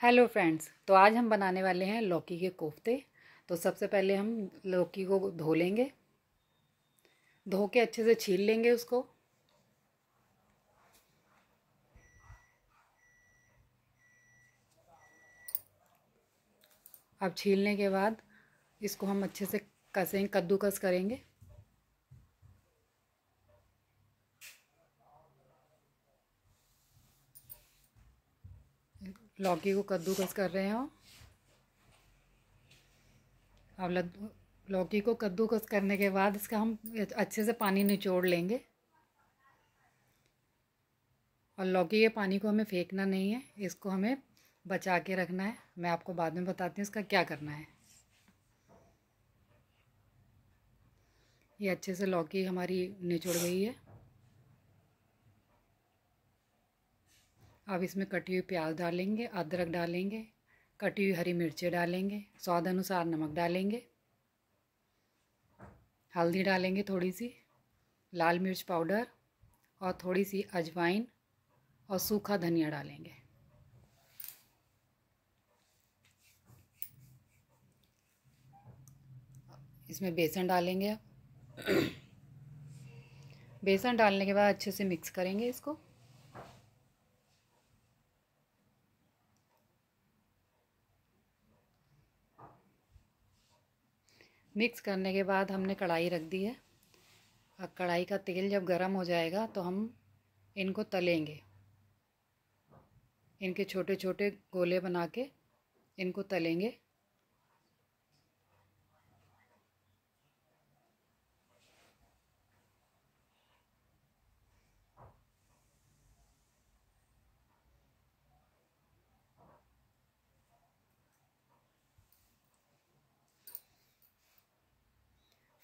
Hello friends तो आज हम बनाने वाले हैं लौकी के कोफ्ते। तो सबसे पहले हम लौकी को धो लेंगे। धो के अच्छे से छील लेंगे उसको। अब छीलने के बाद इसको हम अच्छे से कसेंगे कद्दूकस करेंगे। लौकी को कद्दूकस कर रहे हो। अब लौकी को कद्दूकस करने के बाद इसका हम अच्छे से पानी निचोड़ लेंगे। और लौकी के पानी को हमें फेंकना नहीं है, इसको हमें बचा के रखना है। मैं आपको बाद में बताती हूँ इसका क्या करना है। ये अच्छे से लौकी हमारी निचोड़ गई है। अब इसमें कटी हुई प्याज डालेंगे, अदरक डालेंगे, कटी हुई हरी मिर्चें डालेंगे, स्वाद अनुसार नमक डालेंगे, हल्दी डालेंगे थोड़ी सी, लाल मिर्च पाउडर और थोड़ी सी अजवाइन और सूखा धनिया डालेंगे। इसमें बेसन डालेंगे बेसन डालने के बाद अच्छे से मिक्स करेंगे इसको। मिक्स करने के बाद हमने कढ़ाई रख दी है। अब कढ़ाई का तेल जब गर्म हो जाएगा तो हम इनको तलेंगे। इनके छोटे छोटे गोले बना के इनको तलेंगे।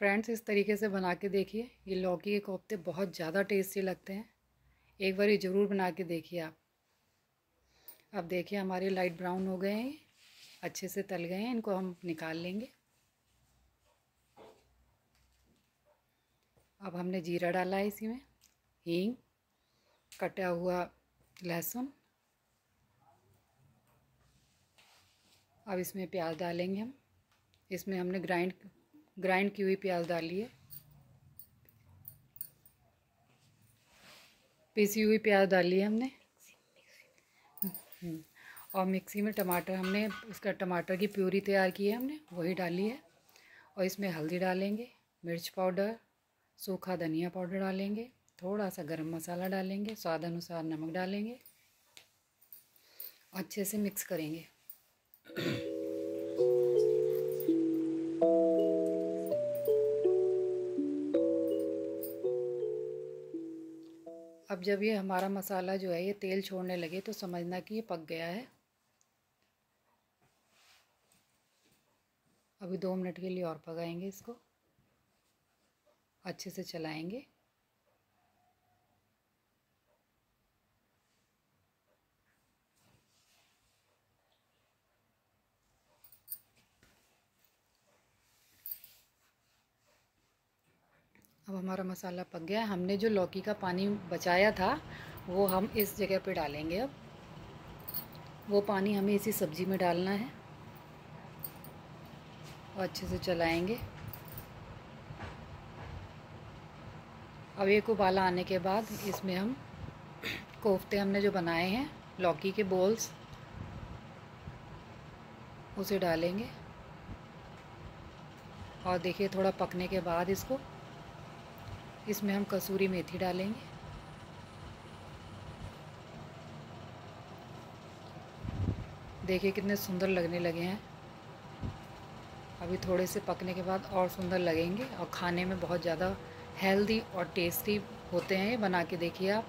फ्रेंड्स इस तरीके से बना के देखिए। ये लौकी के कोफ्ते बहुत ज़्यादा टेस्टी लगते हैं। एक बार ये ज़रूर बना के देखिए आप। अब देखिए, हमारे लाइट ब्राउन हो गए हैं। अच्छे से तल गए हैं। इनको हम निकाल लेंगे। अब हमने जीरा डाला है इसी में। हींग, कटा हुआ लहसुन। अब इसमें प्याज डालेंगे हम। इसमें हमने ग्राइंड ग्राइंड की हुई प्याज डाली है पीसी हुई प्याज डाली है हमने। हम्म, और मिक्सी में टमाटर हमने उसका टमाटर की प्यूरी तैयार की है हमने वही डाली है और इसमें हल्दी डालेंगे मिर्च पाउडर सूखा धनिया पाउडर डालेंगे थोड़ा सा गरम मसाला डालेंगे स्वाद अनुसार नमक डालेंगे। अच्छे से मिक्स करेंगे। जब ये हमारा मसाला जो है ये तेल छोड़ने लगे तो समझना कि ये पक गया है। अभी दो मिनट के लिए और पकाएँगे इसको। अच्छे से चलाएँगे। अब हमारा मसाला पक गया। हमने जो लौकी का पानी बचाया था, वो हम इस जगह पे डालेंगे अब। वो पानी हमें इसी सब्ज़ी में डालना है। और अच्छे से चलाएँगे। अब एक उबाला आने के बाद इसमें हम कोफ्ते हमने जो बनाए हैं, लौकी के बोल्स उसे डालेंगे। और देखिए, थोड़ा पकने के बाद इसको इसमें हम कसूरी मेथी डालेंगे। देखिए कितने सुंदर लगने लगे हैं। अभी थोड़े से पकने के बाद और सुंदर लगेंगे और खाने में बहुत ज़्यादा हेल्दी और टेस्टी होते हैं। बना के देखिए आप।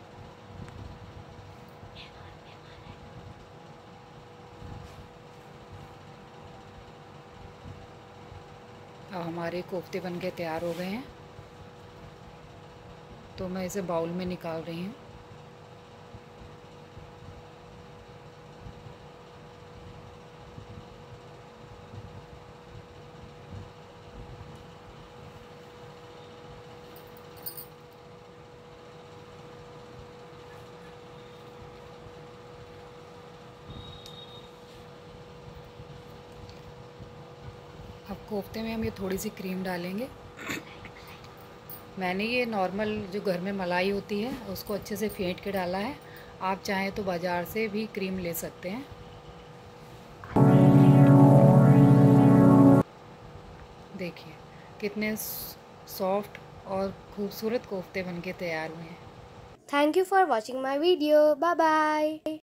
अब हमारे कोफ्ते बन के तैयार हो गए हैं। तो मैं इसे बाउल में निकाल रही हूँ। कोफ्ते में हम ये थोड़ी सी क्रीम डालेंगे। मैंने ये नॉर्मल जो घर में मलाई होती है, उसको अच्छे से फेंट के डाला है। आप चाहें तो बाज़ार से भी क्रीम ले सकते हैं। देखिए, कितने सॉफ्ट और खूबसूरत कोफ्ते बनके तैयार हुए हैं। Thank you for watching my video bye bye